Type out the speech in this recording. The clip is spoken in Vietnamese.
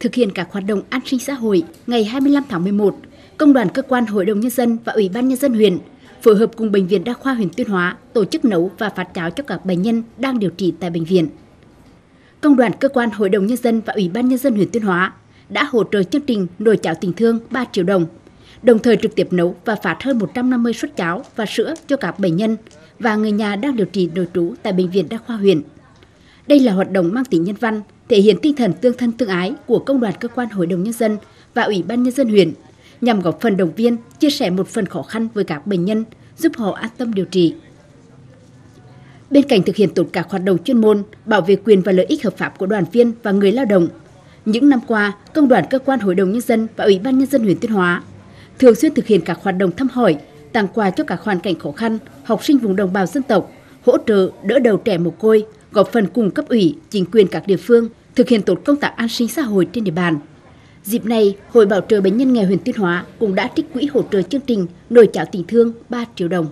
thực hiện các hoạt động an sinh xã hội ngày 25 tháng 11, Công đoàn Cơ quan Hội đồng Nhân dân và Ủy ban Nhân dân huyện phối hợp cùng Bệnh viện Đa khoa huyện Tuyên Hóa tổ chức nấu và phát cháo cho các bệnh nhân đang điều trị tại bệnh viện. Công đoàn Cơ quan Hội đồng Nhân dân và Ủy ban Nhân dân huyện Tuyên Hóa đã hỗ trợ chương trình nồi cháo tình thương 3 triệu đồng, đồng thời trực tiếp nấu và phát hơn 150 suất cháo và sữa cho các bệnh nhân và người nhà đang điều trị nội trú tại Bệnh viện Đa khoa huyện. Đây là hoạt động mang tính nhân văn, thể hiện tinh thần tương thân tương ái của Công đoàn Cơ quan Hội đồng Nhân dân và Ủy ban Nhân dân huyện, nhằm góp phần động viên, chia sẻ một phần khó khăn với các bệnh nhân, giúp họ an tâm điều trị. Bên cạnh thực hiện tốt các hoạt động chuyên môn, bảo vệ quyền và lợi ích hợp pháp của đoàn viên và người lao động, những năm qua, Công đoàn Cơ quan Hội đồng Nhân dân và Ủy ban Nhân dân huyện Tuyên Hóa thường xuyên thực hiện các hoạt động thăm hỏi, tặng quà cho các hoàn cảnh khó khăn, học sinh vùng đồng bào dân tộc, hỗ trợ đỡ đầu trẻ mồ côi, góp phần cùng cấp ủy, chính quyền các địa phương thực hiện tốt công tác an sinh xã hội trên địa bàn. Dịp này, Hội Bảo trợ Bệnh nhân nghèo huyện Tuyên Hóa cũng đã trích quỹ hỗ trợ chương trình nồi cháo tình thương 3 triệu đồng.